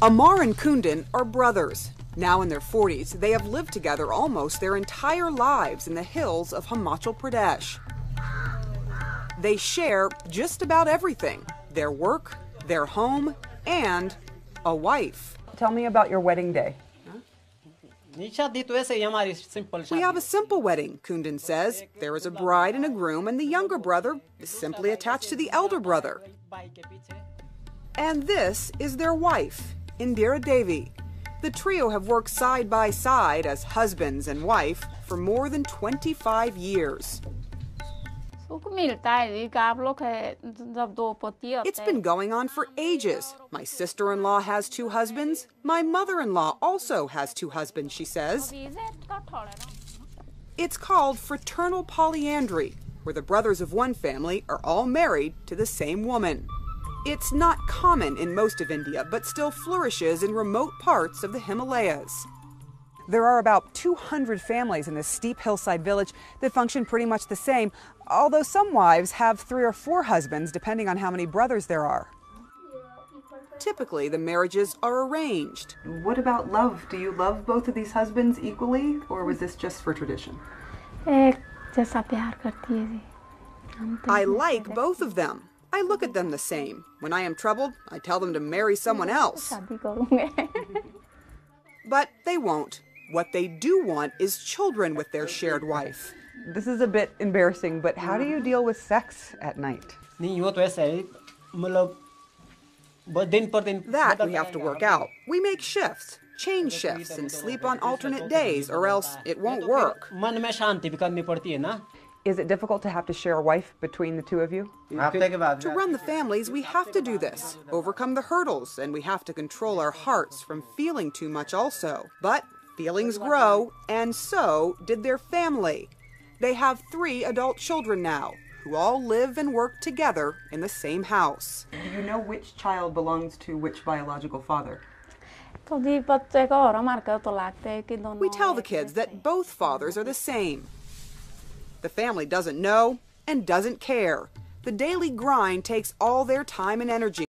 Amar and Kundan are brothers. Now in their 40s, they have lived together almost their entire lives in the hills of Himachal Pradesh. They share just about everything their work, their home, and a wife. Tell me about your wedding day. We have a simple wedding, Kundan says. There is a bride and a groom, and the younger brother is simply attached to the elder brother. And this is their wife, Indira Devi. The trio have worked side by side as husbands and wife for more than 25 years. It's been going on for ages. My sister in law has two husbands. My mother in law also has two husbands, she says. It's called fraternal polyandry, where the brothers of one family are all married to the same woman. It's not common in most of India, but still flourishes in remote parts of the Himalayas. There are about 200 families in this steep hillside village that function pretty much the same, although some wives have three or four husbands, depending on how many brothers there are. Typically, the marriages are arranged. What about love? Do you love both of these husbands equally, or was this just for tradition? I like both of them. I look at them the same. When I am troubled, I tell them to marry someone else. but they won't. What they do want is children with their shared wife. This is a bit embarrassing, but how do you deal with sex at night? That we have to work out. We make shifts, change shifts, and sleep on alternate days, or else it won't work. Is it difficult to have to share a wife between the two of you? To run the families, we have to do this, overcome the hurdles, and we have to control our hearts from feeling too much also. But feelings grow, and so did their family. They have three adult children now, who all live and work together in the same house. Do you know which child belongs to which biological father? We tell the kids that both fathers are the same. The family doesn't know and doesn't care. The daily grind takes all their time and energy.